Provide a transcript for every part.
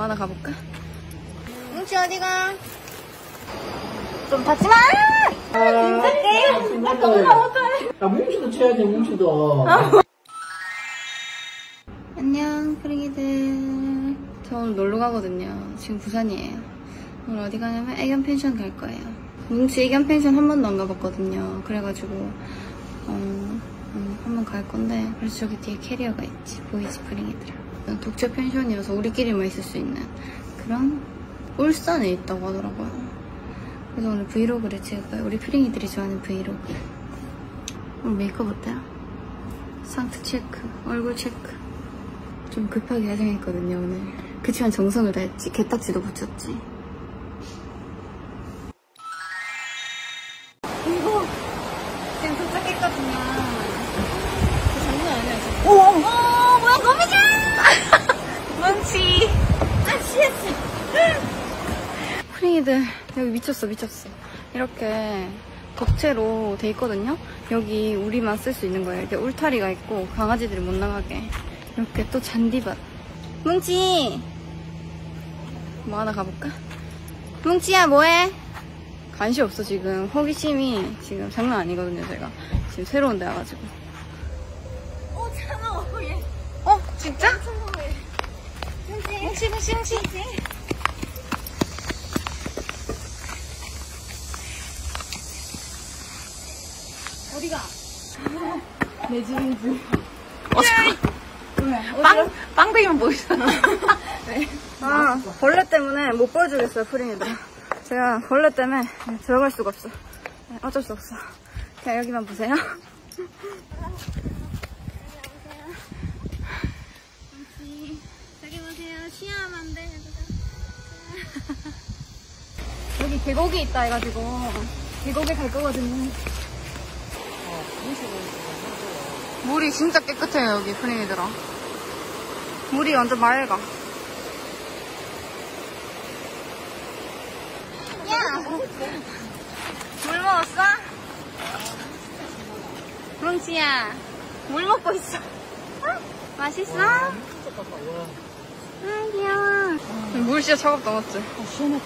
뭐 하나 가볼까? 뭉치 어디가? 좀 받지 마! 야, 뭉치도 쳐야지, 뭉치도. 안녕, 프링이들. 저 오늘 놀러 가거든요. 지금 부산이에요. 오늘 어디 가냐면 애견 펜션 갈 거예요. 뭉치 애견 펜션 한 번도 안 가봤거든요. 그래가지고, 어, 음, 한번 갈 건데, 그래서 저기 뒤에 캐리어가 있지. 보이지, 프링이들아. 독채 펜션이어서 우리끼리만 있을 수 있는 그런 울산에 있다고 하더라고요. 그래서 오늘 브이로그를 찍을 거예요. 우리 프링이들이 좋아하는 브이로그. 오늘 메이크업 어때요? 상트 체크, 얼굴 체크. 좀 급하게 화장했거든요, 오늘. 그치만 정성을 다했지. 개딱지도 붙였지. 이거 지금 도착했거든요. 장난 아니야, 지금. 오! 오! 뭉치! 아, CS! 프링이들, 여기 미쳤어, 미쳤어. 이렇게 덕체로 돼 있거든요? 여기 우리만 쓸 수 있는 거예요. 이렇게 울타리가 있고, 강아지들이 못 나가게. 이렇게 또 잔디밭. 뭉치! 뭐 하나 가볼까? 뭉치야, 뭐해? 관심 없어, 지금. 호기심이 지금 장난 아니거든요, 제가. 지금 새로운 데 와가지고. 진짜? 뭉치, 뭉치, 뭉치. 어디가? 내 집인 줄. 어, 빵, 빵배기만 보이잖아. 아, 벌레 때문에 못 보여주겠어요, 프린이들. 제가 벌레 때문에 들어갈 수가 없어. 네, 어쩔 수 없어. 그냥 여기만 보세요. 돼. 여기 계곡이 있다 해가지고 계곡에 갈 거거든요. 물이 진짜 깨끗해요, 여기 프린이들아. 물이 완전 맑아. 야! 물 먹었어? 뭉치야, 물 먹고 있어. 맛있어? 아, 귀여워. 물 진짜 차갑다, 맞지? 시원하다.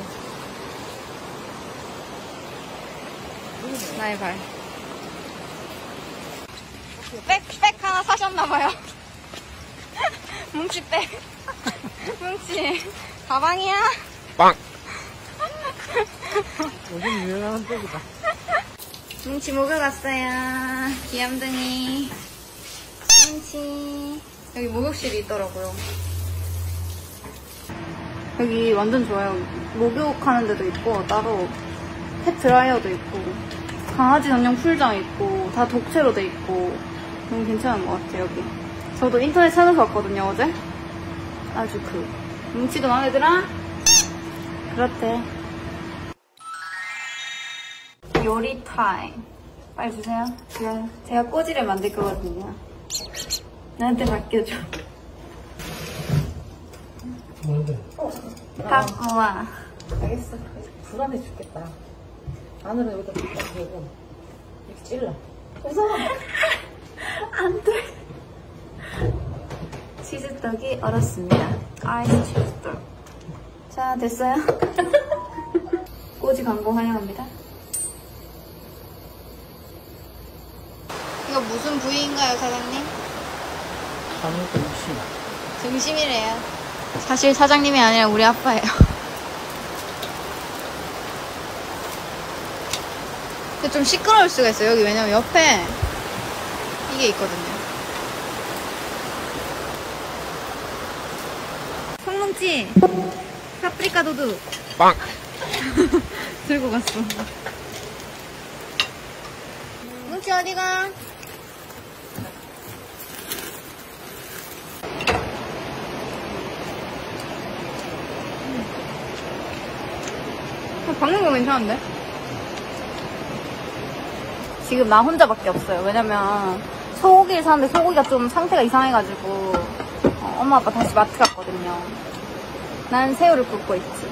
나의 발. 백, 백 하나 사셨나봐요. 뭉치 백. 뭉치, 가방이야? 요즘 유명한 떡이다. 뭉치 목욕왔어요. 귀염둥이. 뭉치. 여기 목욕실이 있더라고요. 여기 완전 좋아요. 목욕하는 데도 있고, 따로 펫 드라이어도 있고, 강아지 전용 풀장 있고, 다 독채로 돼 있고, 너무 괜찮은 것 같아요, 여기. 저도 인터넷 찾아서 왔거든요, 어제. 아주 그. 뭉치도 마음에 들어? 그렇대. 요리 타임. 빨리 주세요. 제가, 제가 꼬지를 만들 거거든요. 나한테 맡겨줘. 뭔데? 밥 모아. 알겠어. 불안해 죽겠다. 마늘은 여기다 딱 대고, 이렇게 찔러. 무서워. 안 돼. 치즈떡이 얼었습니다. 아이스 치즈떡. 자, 됐어요. 꼬지 광고 환영합니다. 이거 무슨 부위인가요, 사장님? 한우 등심. 등심이래요. 사실 사장님이 아니라 우리 아빠예요. 근데 좀 시끄러울 수가 있어요. 여기 왜냐면 옆에 이게 있거든요. 송뭉치 파프리카 도둑 빵! 들고 갔어. 뭉치 어디가? 방금 거 괜찮은데? 지금 나 혼자밖에 없어요. 왜냐면 소고기를 사는데 소고기가 좀 상태가 이상해가지고 어, 엄마 아빠 다시 마트 갔거든요. 난 새우를 굽고 있지.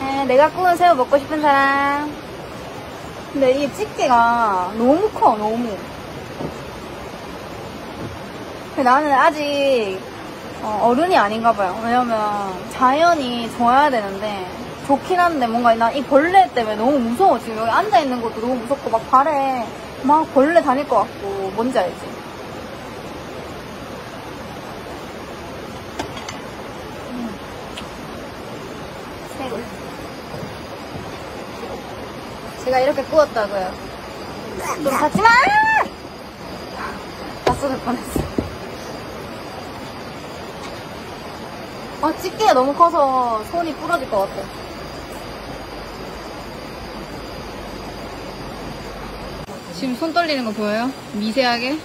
에, 내가 구운 새우 먹고 싶은 사람. 근데 이게 집게가 너무 커, 너무. 나는 아직 어, 어른이 아닌가 봐요. 왜냐면 자연이 좋아야 되는데 좋긴 한데 뭔가 난 이 벌레 때문에 너무 무서워. 지금 여기 앉아 있는 것도 너무 무섭고 막 발에 막 벌레 다닐 것 같고 뭔지 알지? 음. 제가 이렇게 구웠다고요. 좀 닫지 마! 다 쏟을 뻔했어. 아, 집게가 너무 커서 손이 부러질 것 같아. 지금 손 떨리는 거 보여요? 미세하게?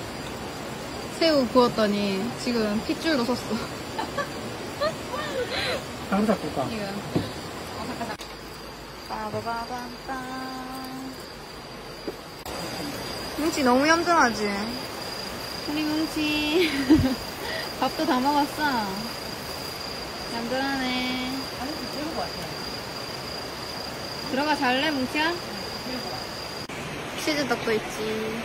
새우 구웠더니 지금 핏줄도 섰어. 장사 볼까? 이거. 빠바바밤빰. 뭉치 너무 얌전하지? 우리 뭉치. 밥도 다 먹었어. 얌전하네. 아니, 좋은 것 같아. 들어가 잘래, 뭉치야? 치즈떡도 있지.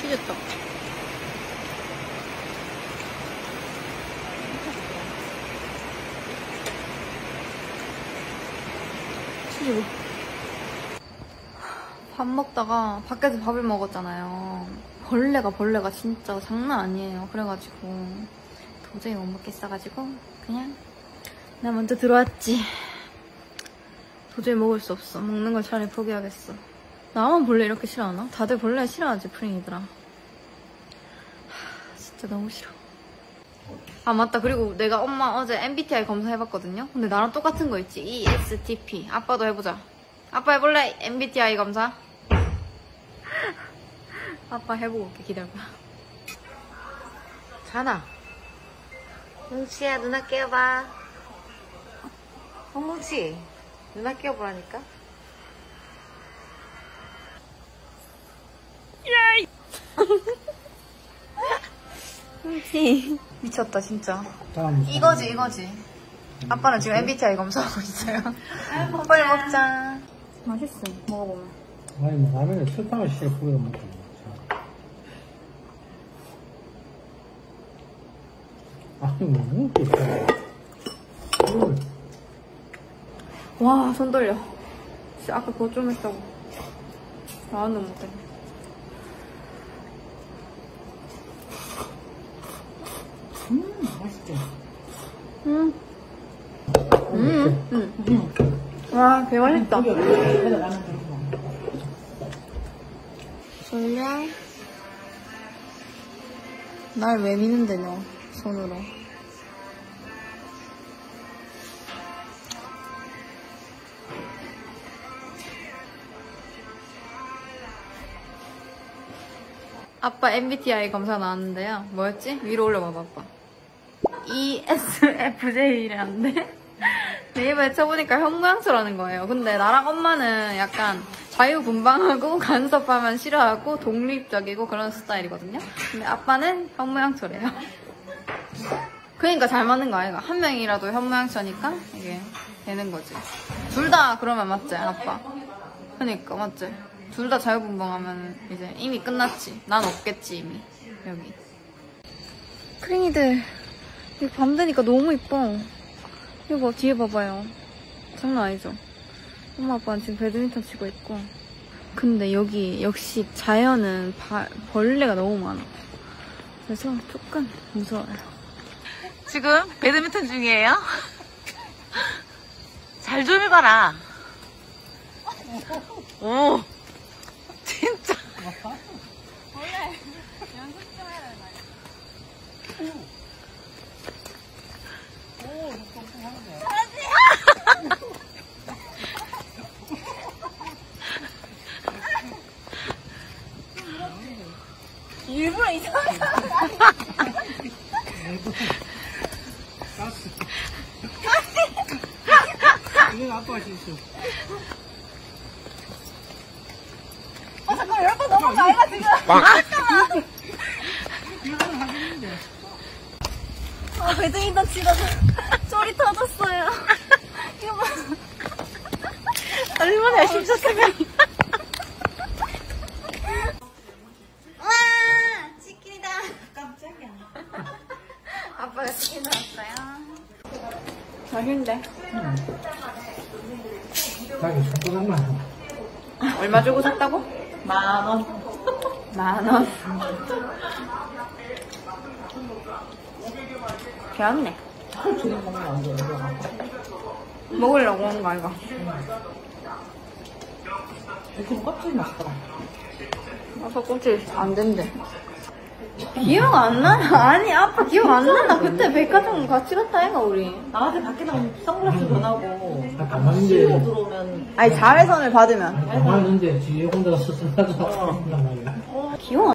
치즈떡. 치즈. 밥 먹다가 밖에서 밥을 먹었잖아요. 벌레가 벌레가 진짜 장난 아니에요. 그래가지고 도저히 못 먹겠어가지고 그냥 나 먼저 들어왔지. 도저히 먹을 수 없어. 먹는 걸 차라리 포기하겠어. 나만 벌레 이렇게 싫어하나? 다들 벌레 싫어하지, 프링이들아. 하, 진짜 너무 싫어. 아, 맞다. 그리고 내가 엄마 어제 MBTI 검사해봤거든요? 근데 나랑 똑같은 거 있지. ESTP. 아빠도 해보자. 아빠 해볼래? MBTI 검사? 아빠 해보고 올게. 기다려봐. 자나. 뭉치야, 누나 깨워봐. 홍뭉치. 누나 끼워보라니까? 뭉치. 미쳤다, 진짜. 이거지, 이거지. 아빠는 지금 MBTI 검사하고 있어요. 빨리 먹자. 맛있어, 먹어보면. 아니 뭐 라면에 설탕을 씌워 뿌려 먹고 아니 뭐 먹고 있어 와, 손 떨려. 진짜 아까 그거 좀 했다고. 나왔는 못해. 음, 맛있지? 음. 음, 음. 와, 개 맛있다. 들고 와. 졸려? 날 왜 미는데, 너? 손으로. 아빠 MBTI 검사 나왔는데요. 뭐였지? 위로 올려봐봐, 아빠. ESFJ라는데? 네이버에 쳐보니까 현모양처라는 거예요. 근데 나랑 엄마는 약간 자유분방하고 간섭하면 싫어하고 독립적이고 그런 스타일이거든요. 근데 아빠는 현모양처래요. 그러니까 잘 맞는 거 아이가? 한 명이라도 현모양처니까 이게 되는 거지. 둘 다 그러면 맞지, 아빠? 그러니까 맞지? 둘 다 자유분방하면 이제 이미 끝났지. 난 없겠지, 이미. 여기. 크링이들. 이거 밤 되니까 너무 이뻐. 이거 봐, 뒤에 봐봐요. 장난 아니죠? 엄마 아빠는 지금 배드민턴 치고 있고. 근데 여기 역시 자연은 바- 벌레가 너무 많아. 그래서 조금 무서워요. 지금 배드민턴 중이에요? 잘 좀 해봐라. 오, 진짜. 일부러 이상해. 가스 이건 아빠가 실수 거 말라 지금. 아까. 아 배드민턴 치다 쪼리 터졌어요. 이거 봐. 얼마나 열심히 쳤으면. 와 치킨이다. 깜짝이야. 아빠가 치킨 나왔어요. 저인데. 나 얼마 주고 샀다고? 만 원. 만 원. 개왔네. 하루 종일 먹는 거안 돼, 이거. 먹으려고 한거 아이가. 이렇게 껍질 맛있더라. 아빠 껍질 안 된대. 기억 안 나? 아니, 아빠 기억 안 나나? 그때 백화점 같이 갔다 해가, 우리. 나한테 밖에 나가면 선글라스 변하고. 아, 가만히. 들어오면. 아니, 자외선을 받으면. 가만히 있는데 뒤에 혼자 하자. 한단 말이야. 기억 안